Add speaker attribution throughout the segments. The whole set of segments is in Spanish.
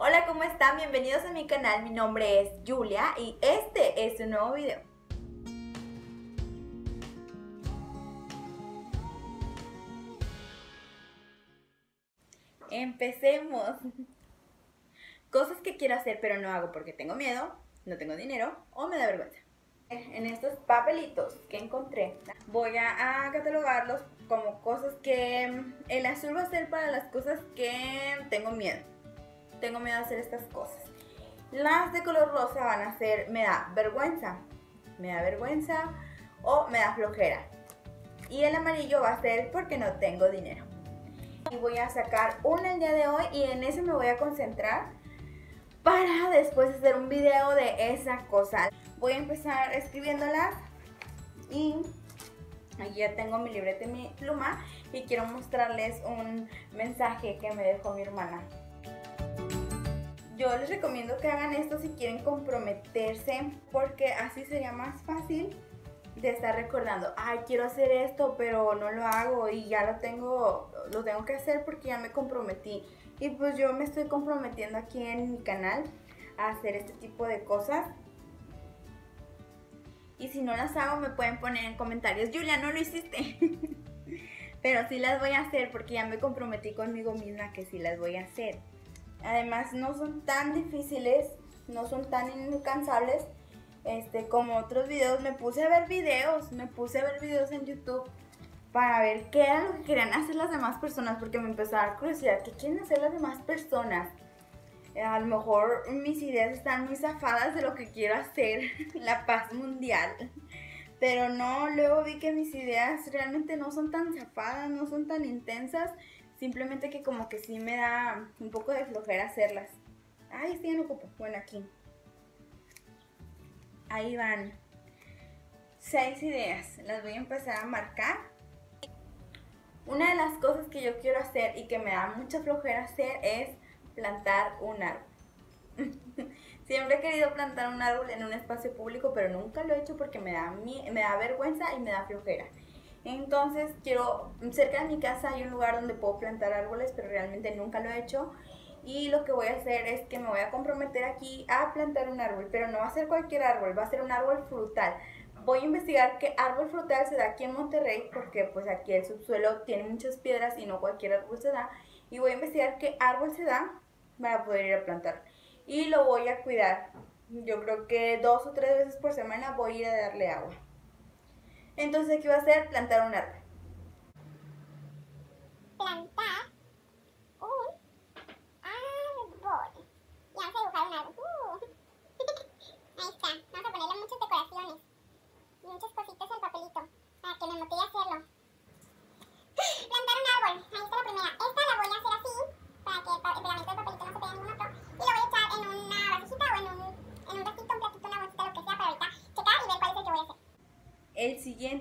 Speaker 1: Hola, ¿cómo están? Bienvenidos a mi canal. Mi nombre es Julia y este es un nuevo video. Empecemos. Cosas que quiero hacer pero no hago porque tengo miedo, no tengo dinero o me da vergüenza. En estos papelitos que encontré voy a, catalogarlos como cosas que el azul va a ser para las cosas que tengo miedo. Tengo miedo de hacer estas cosas. Las de color rosa van a ser me da vergüenza, me da vergüenza o me da flojera. Y el amarillo va a ser porque no tengo dinero. Y voy a sacar una el día de hoy y en ese me voy a concentrar para después hacer un video de esa cosa. Voy a empezar escribiéndolas y aquí ya tengo mi libreta y mi pluma y quiero mostrarles un mensaje que me dejó mi hermana. Yo les recomiendo que hagan esto si quieren comprometerse porque así sería más fácil de estar recordando, ay, quiero hacer esto, pero no lo hago y ya lo tengo, lo tengo que hacer porque ya me comprometí. Y pues yo me estoy comprometiendo aquí en mi canal a hacer este tipo de cosas. Y si no las hago me pueden poner en comentarios, Julia, no lo hiciste. pero sí las voy a hacer porque ya me comprometí conmigo misma que sí las voy a hacer. Además no son tan difíciles, no son tan incansables este, como otros videos, me puse a ver videos, me puse a ver videos en YouTube para ver qué era lo que querían hacer las demás personas, porque me empezó a dar curiosidad, ¿qué quieren hacer las demás personas? Eh, a lo mejor mis ideas están muy zafadas de lo que quiero hacer, la paz mundial. Pero no, luego vi que mis ideas realmente no son tan zafadas, no son tan intensas, simplemente que como que sí me da un poco de flojera hacerlas. Ay, sí, no ocupo. Bueno, aquí. Ahí van. Seis ideas. Las voy a empezar a marcar. Una de las cosas que yo quiero hacer y que me da mucha flojera hacer es plantar un árbol. Siempre he querido plantar un árbol en un espacio público, pero nunca lo he hecho porque me da, me da vergüenza y me da flojera. Entonces quiero, cerca de mi casa hay un lugar donde puedo plantar árboles, pero realmente nunca lo he hecho y lo que voy a hacer es que me voy a comprometer aquí a plantar un árbol, pero no va a ser cualquier árbol, va a ser un árbol frutal. Voy a investigar qué árbol frutal se da aquí en Monterrey, porque pues aquí el subsuelo tiene muchas piedras y no cualquier árbol se da. Y voy a investigar qué árbol se da para poder ir a plantar. Y lo voy a cuidar. Yo creo que dos o tres veces por semana voy a ir a darle agua. Entonces, ¿qué voy a hacer? Plantar un árbol.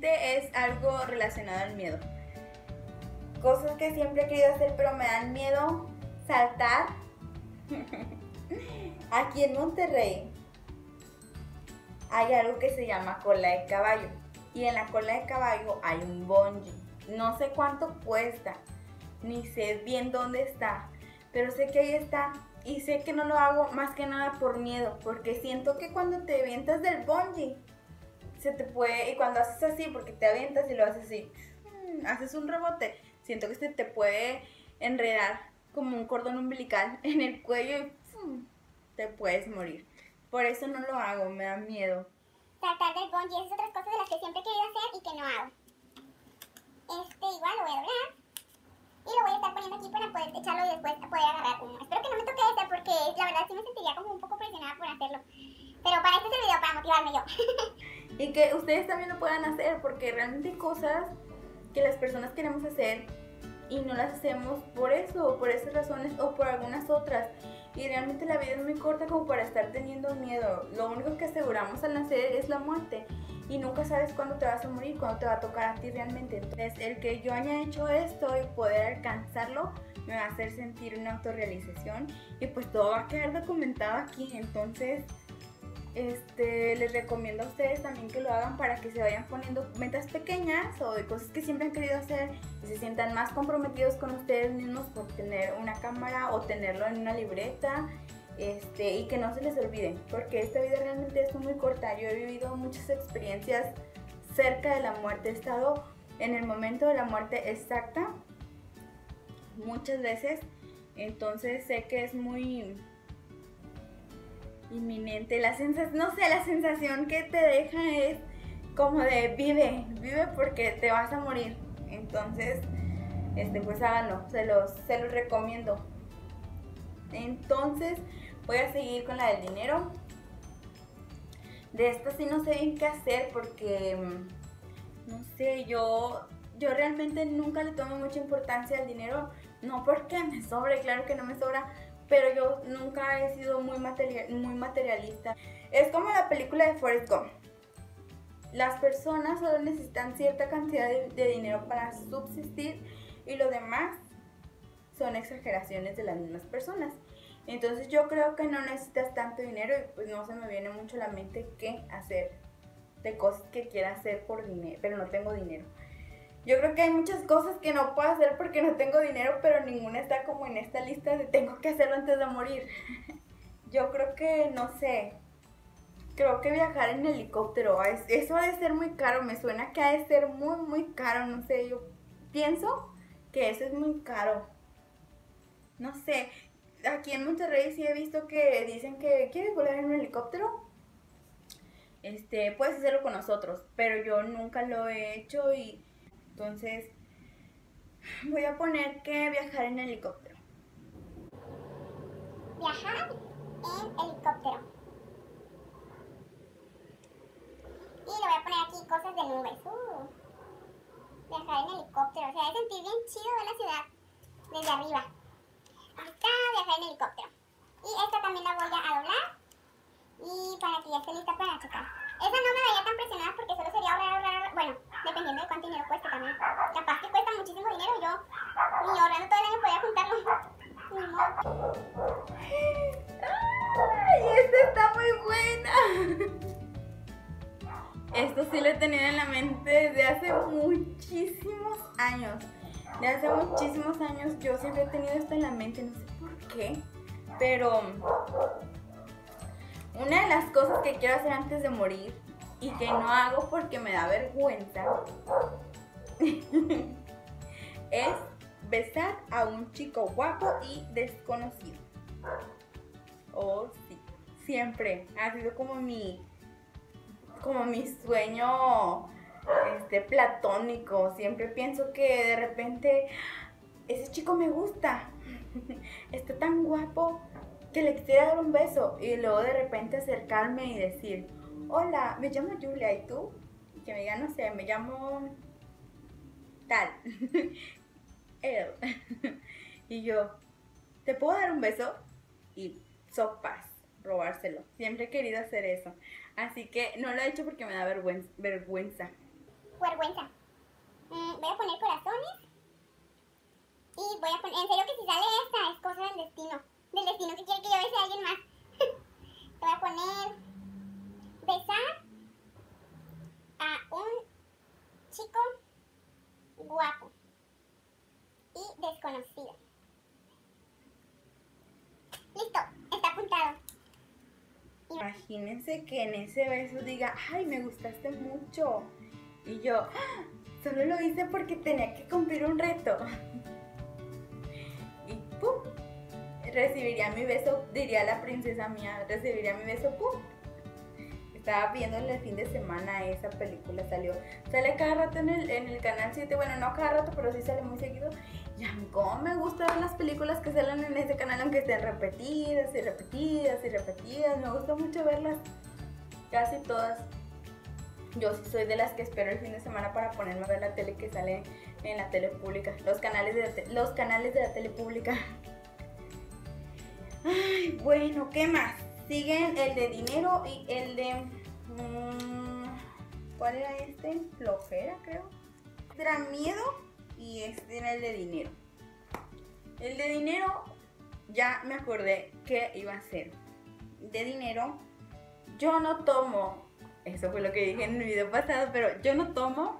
Speaker 1: Es algo relacionado al miedo. Cosas que siempre he querido hacer pero me dan miedo. Saltar. Aquí en Monterrey hay algo que se llama cola de caballo. Y en la cola de caballo hay un bungee. No sé cuánto cuesta, ni sé bien dónde está, pero sé que ahí está. Y sé que no lo hago más que nada por miedo, porque siento que cuando te avientas del bungee, se te puede, y cuando haces así, porque te avientas y lo haces así, mm, haces un rebote, siento que se te puede enredar como un cordón umbilical en el cuello y mm, te puedes morir. Por eso no lo hago, me da miedo.
Speaker 2: Tratar del bungee, esas otras cosas de las que siempre he querido hacer y que no hago.
Speaker 1: Ustedes también lo puedan hacer porque realmente hay cosas que las personas queremos hacer y no las hacemos por eso, por esas razones o por algunas otras. Y realmente la vida es muy corta como para estar teniendo miedo. Lo único que aseguramos al nacer es la muerte. Y nunca sabes cuándo te vas a morir, cuándo te va a tocar a ti realmente. Entonces, el que yo haya hecho esto y poder alcanzarlo me va a hacer sentir una autorrealización. Y pues todo va a quedar documentado aquí. Entonces, este, les recomiendo a ustedes también que lo hagan para que se vayan poniendo metas pequeñas o de cosas que siempre han querido hacer y se sientan más comprometidos con ustedes mismos por tener una cámara o tenerlo en una libreta este, y que no se les olvide, porque esta vida realmente es muy corta. Yo he vivido muchas experiencias cerca de la muerte, he estado en el momento de la muerte exacta muchas veces, entonces sé que es muy inminente. La sensación, no sé, la sensación que te deja es como de vive, vive porque te vas a morir. Entonces, este, pues háganlo, se los, se los recomiendo. Entonces, voy a seguir con la del dinero. De esta sí no sé bien qué hacer porque, mm, no sé, yo, yo realmente nunca le tomo mucha importancia al dinero. No porque me sobre, claro que no me sobra, pero yo nunca he sido muy, muy materialista. Es como la película de Forrest Gump. Las personas solo necesitan cierta cantidad de, dinero para subsistir y lo demás son exageraciones de las mismas personas. Entonces yo creo que no necesitas tanto dinero y pues no se me viene mucho a la mente qué hacer de cosas que quiera hacer por dinero, pero no tengo dinero. Yo creo que hay muchas cosas que no puedo hacer porque no tengo dinero, pero ninguna está como en esta lista de tengo que hacerlo antes de morir. Yo creo que, no sé, creo que viajar en helicóptero, eso ha de ser muy caro, me suena que ha de ser muy, muy caro, no sé, yo pienso que eso es muy caro. No sé, aquí en Monterrey sí he visto que dicen que quieres volar en un helicóptero. Este, puedes hacerlo con nosotros, pero yo nunca lo he hecho y entonces, voy a poner que viajar en helicóptero.
Speaker 2: Viajar en helicóptero. Y le voy a poner aquí cosas de nubes. Uh. Viajar en helicóptero. O sea, es sentir bien chido ver la ciudad desde arriba. Ahorita viajar en helicóptero. Y esta también la voy a doblar. Y para que ya esté lista para chocar. Esa
Speaker 1: años. De hace muchísimos años yo siempre he tenido esto en la mente, no sé por qué, pero una de las cosas que quiero hacer antes de morir y que no hago porque me da vergüenza es besar a un chico guapo y desconocido. Oh, sí. Siempre ha sido como mi como mi sueño este platónico. Siempre pienso que de repente ese chico me gusta. Está tan guapo que le quisiera dar un beso y luego de repente acercarme y decir, hola, me llamo Julia, ¿y tú? Que me diga, no sé, me llamo tal. Él. y yo, ¿te puedo dar un beso? Y sopas, robárselo. Siempre he querido hacer eso. Así que no lo he hecho porque me da. Vergüenza.
Speaker 2: Vergüenza. Mm, voy a poner corazones. Y voy a poner, en serio que si sale esta es cosa del destino del destino que quiere que yo bese a alguien más. Voy a poner besar a un chico guapo y desconocido. Listo, está apuntado.
Speaker 1: Imagínense que en ese beso diga, ay, me gustaste mucho. Y yo, solo lo hice porque tenía que cumplir un reto. Y ¡pum! recibiría mi beso, diría la princesa mía, recibiría mi beso, ¡pum! Estaba viendo en el fin de semana esa película, salió, sale cada rato en el, en el canal 7, bueno, no cada rato, pero sí sale muy seguido. Y a me gusta ver las películas que salen en ese canal, aunque estén repetidas y repetidas y repetidas, me gusta mucho verlas, casi todas. Yo sí soy de las que espero el fin de semana para ponerme a ver la tele que sale en la tele pública, los canales de, los canales de la tele pública. Ay, bueno, ¿qué más? Siguen el de dinero y el de... Mm, ¿Cuál era este? Flojera, creo. Era miedo y este era el de dinero. El de dinero, ya me acordé que iba a ser. De dinero, yo no tomo, eso fue lo que dije en el video pasado, pero yo no tomo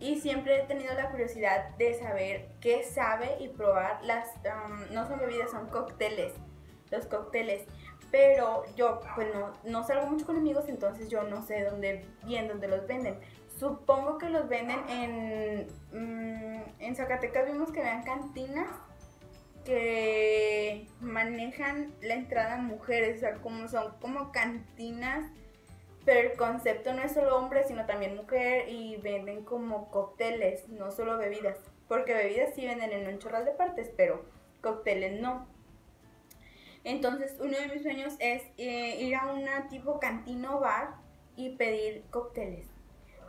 Speaker 1: y siempre he tenido la curiosidad de saber qué sabe y probar las, um, no son bebidas, son cócteles, los cócteles. Pero yo, pues no, no salgo mucho con amigos, entonces yo no sé dónde, bien dónde los venden. Supongo que los venden en, mm, en Zacatecas vimos que vean cantinas que manejan la entrada mujeres, o sea, como son como cantinas, pero el concepto no es solo hombre, sino también mujer y venden como cócteles, no solo bebidas, porque bebidas sí venden en un chorral de partes, pero cócteles no. Entonces, uno de mis sueños es eh, ir a una tipo cantino bar y pedir cócteles.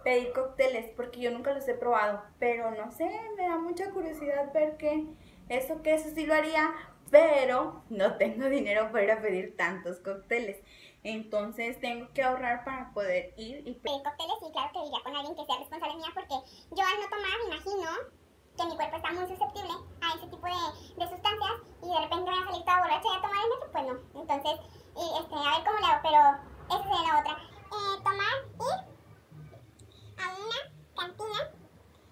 Speaker 1: Pedir cócteles, porque yo nunca los he probado, pero no sé, me da mucha curiosidad ver qué eso que eso sí lo haría, pero no tengo dinero para ir a pedir tantos cócteles. Entonces tengo que ahorrar para poder ir y
Speaker 2: pedir cócteles. Y claro que iría con alguien que sea responsable mía, porque yo al no tomar, imagino que mi cuerpo está muy susceptible a ese tipo de, de sustancias y de repente va a salir toda borracha y a tomar el metro, pues no. Entonces, y, este, a ver cómo le hago, pero esa sería la otra. Eh, tomar, ir a una cantina.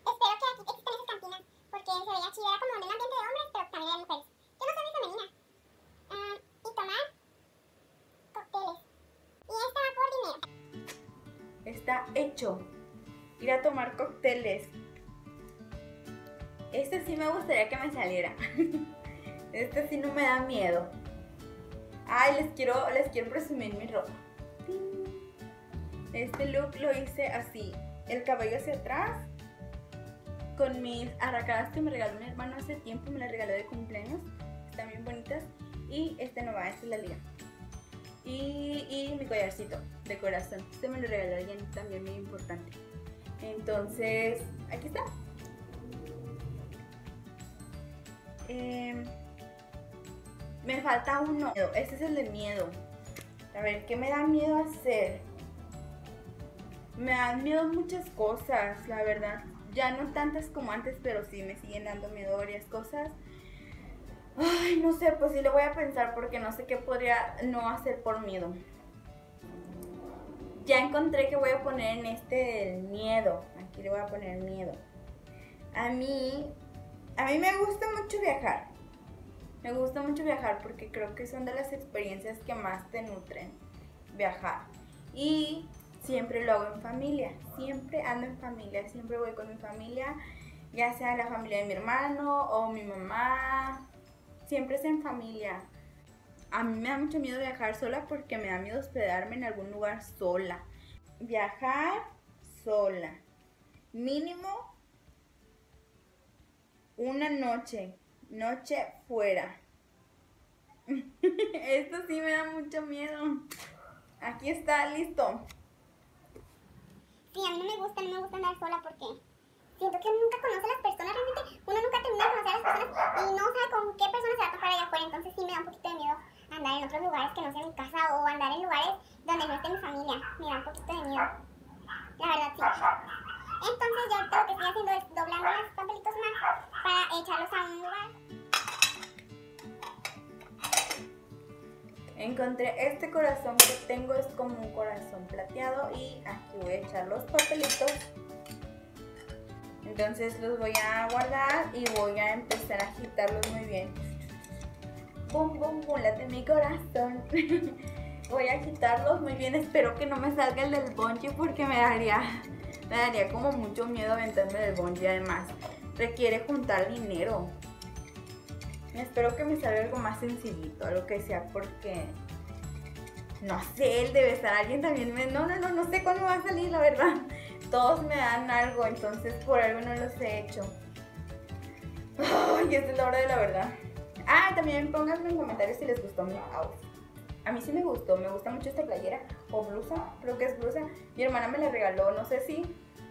Speaker 2: Espero que aquí existan esas cantinas, porque se veía chido, era como un ambiente de hombres, pero también de mujeres.
Speaker 1: Hecho. Ir a tomar cócteles. Este sí me gustaría que me saliera. Este sí no me da miedo. Ay, les quiero, les quiero presumir mi ropa. Este look lo hice así. El cabello hacia atrás. Con mis arracadas que me regaló mi hermano hace tiempo. Me las regaló de cumpleaños. Están bien bonitas. Y este no va, esta es la liga. Y, mi collarcito de corazón. Este me lo regaló alguien también muy importante. Entonces, aquí está. Em, me falta uno. Este es el de miedo. A ver, ¿qué me da miedo hacer? Me dan miedo muchas cosas, la verdad. Ya no tantas como antes, pero sí me siguen dando miedo varias cosas. Ay, no sé, pues sí le voy a pensar porque no sé qué podría no hacer por miedo. Ya encontré que voy a poner en este el miedo. Aquí le voy a poner miedo. A mí, a mí me gusta mucho viajar. Me gusta mucho viajar porque creo que son de las experiencias que más te nutren. Viajar. Y siempre lo hago en familia. Siempre ando en familia. Siempre voy con mi familia. Ya sea la familia de mi hermano o mi mamá. Siempre es en familia. A mí me da mucho miedo viajar sola porque me da miedo hospedarme en algún lugar sola. Viajar sola. Mínimo una noche. Noche fuera. Esto sí me da mucho miedo. Aquí está, listo.
Speaker 2: Sí, a mí no me gusta, no me gusta andar sola porque siento que nunca conoce las personas, realmente uno nunca termina de conocer a las personas y no sabe con qué personas se va a topar allá afuera, entonces sí me da un poquito de miedo andar en otros lugares que no sea mi casa o andar en lugares donde no esté mi familia, me da un poquito de miedo, la verdad sí. Entonces yo lo que estoy haciendo es doblando los papelitos más para echarlos a un lugar.
Speaker 1: Encontré este corazón que tengo, es como un corazón plateado y aquí voy a echar los papelitos. Entonces los voy a guardar y voy a empezar a agitarlos muy bien. Bum, bum, bum, late mi corazón. voy a agitarlos muy bien, espero que no me salga el del bungee porque me daría, me daría como mucho miedo aventarme del bungee además. Requiere juntar dinero. Espero que me salga algo más sencillito, algo que sea porque no sé, el de besar a alguien también. No, no, no, no sé cuándo va a salir, la verdad. Todos me dan algo, entonces por algo no los he hecho. Ay, esta es la hora de la verdad. Ah, también pónganme en comentarios si les gustó mi outfit. A mí sí me gustó, me gusta mucho esta playera o blusa, creo que es blusa. Mi hermana me la regaló, no sé si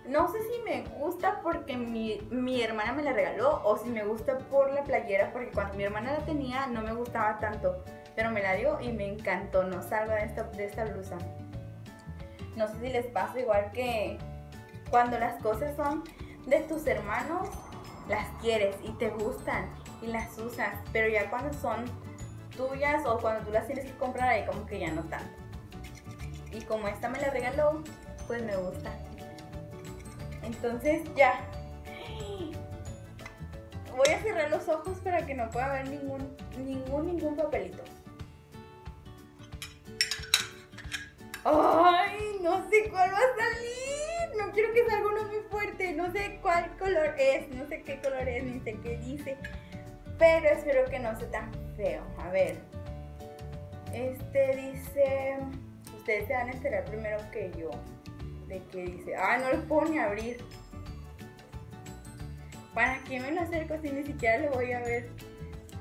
Speaker 1: no sé si me gusta porque mi, mi, hermana me la regaló o si me gusta por la playera, porque cuando mi hermana la tenía no me gustaba tanto, pero me la dio y me encantó, no salgo de esta, de esta blusa. No sé si les pasa igual que cuando las cosas son de tus hermanos, las quieres y te gustan y las usas, pero ya cuando son tuyas o cuando tú las tienes que comprar ahí como que ya no tanto. Y como esta me la regaló, pues me gusta. Entonces ya. Voy a cerrar los ojos para que no pueda ver ningún, ningún, ningún papelito. ¡Ay! No sé cuál va a salir. No quiero que salga uno muy fuerte. No sé cuál color es. No sé qué color es. Ni sé qué dice. Pero espero que no sea tan feo. A ver. Este dice. Ustedes se van a enterar primero que yo. De que dice. Ah, no lo puedo ni abrir. ¿Para qué me lo acerco si ni siquiera lo voy a ver?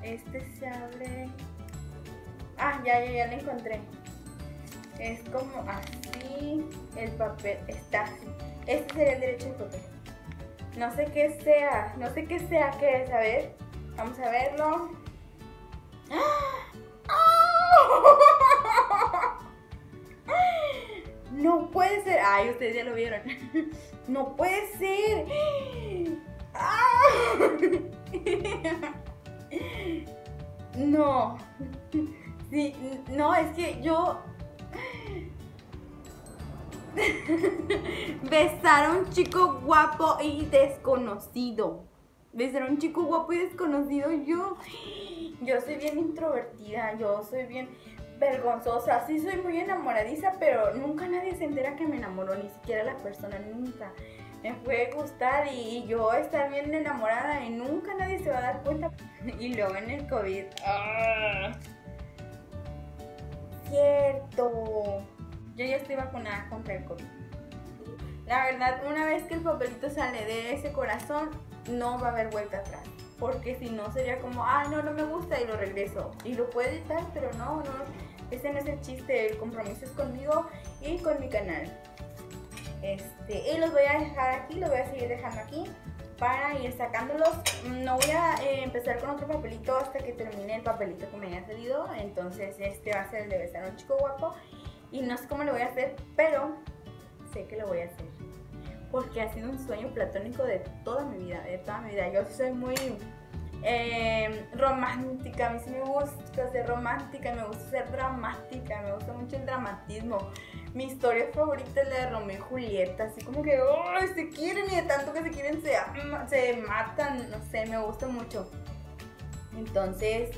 Speaker 1: Este se abre. Ah, ya, ya, ya lo encontré es como así, el papel está. Este sería el derecho del papel. No sé qué sea, no sé qué sea, qué es, a ver, vamos a verlo. No puede ser, ay, ustedes ya lo vieron. No puede ser. No. Sí, no, es que yo Besar a un chico guapo y desconocido. Besar a un chico guapo y desconocido. Yo, yo soy bien introvertida, yo soy bien vergonzosa. Sí soy muy enamoradiza, pero nunca nadie se entera que me enamoró, ni siquiera la persona, nunca. Me puede gustar y yo estar bien enamorada y nunca nadie se va a dar cuenta. Y luego en el COVID. ¡ah! Cierto yo ya estoy vacunada contra el COVID. La verdad, una vez que el papelito sale de ese corazón, no va a haber vuelta atrás. Porque si no, sería como, ah, no, no me gusta y lo regreso. Y lo puedo editar, pero no, no. Ese no es el chiste. El compromiso es conmigo y con mi canal. Este, y los voy a dejar aquí, los voy a seguir dejando aquí para ir sacándolos. No voy a eh, empezar con otro papelito hasta que termine el papelito que me haya salido. Entonces este va a ser el de besar a un chico guapo. Y no sé cómo lo voy a hacer, pero sé que lo voy a hacer. Porque ha sido un sueño platónico de toda mi vida, de toda mi vida. Yo soy muy eh, romántica, a mí sí me gusta ser romántica, me gusta ser dramática, me gusta mucho el dramatismo. Mi historia favorita es la de Romeo y Julieta, así como que se quieren y de tanto que se quieren se, se matan, no sé, me gusta mucho. Entonces,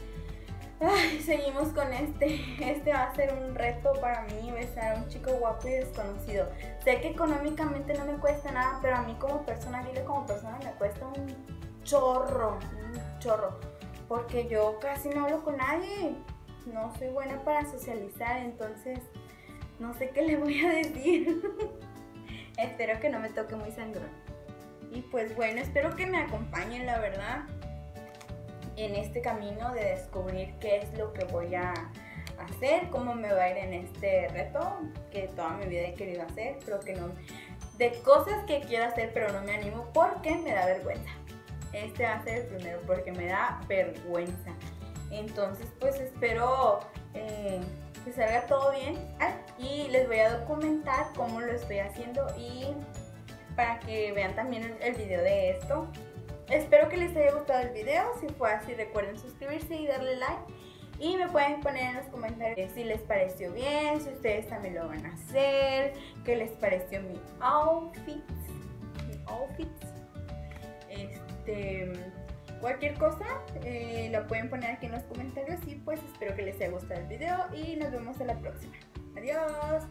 Speaker 1: Ay, seguimos con este. Este va a ser un reto para mí, besar a un chico guapo y desconocido. Sé que económicamente no me cuesta nada, pero a mí como persona, dile como persona, me cuesta un chorro, un chorro. Porque yo casi no hablo con nadie. No soy buena para socializar, entonces no sé qué le voy a decir. espero que no me toque muy sangrón. Y pues bueno, espero que me acompañen, la verdad en este camino de descubrir qué es lo que voy a hacer, cómo me va a ir en este reto que toda mi vida he querido hacer, pero que no, de cosas que quiero hacer pero no me animo porque me da vergüenza. Este va a ser el primero porque me da vergüenza. Entonces pues espero eh, que salga todo bien y les voy a documentar cómo lo estoy haciendo y para que vean también el video de esto Espero que les haya gustado el video. Si fue así, recuerden suscribirse y darle like. Y me pueden poner en los comentarios si les pareció bien, si ustedes también lo van a hacer, qué les pareció mi outfit. Mi outfit. Este, cualquier cosa eh, lo pueden poner aquí en los comentarios y pues espero que les haya gustado el video y nos vemos en la próxima. Adiós.